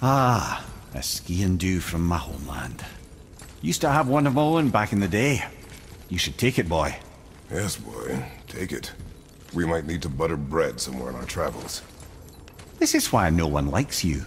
Ah, a sgian dubh from my homeland. Used to have one of my own back in the day. You should take it, boy. Yes, boy. Take it. We might need to butter bread somewhere on our travels. This is why no one likes you.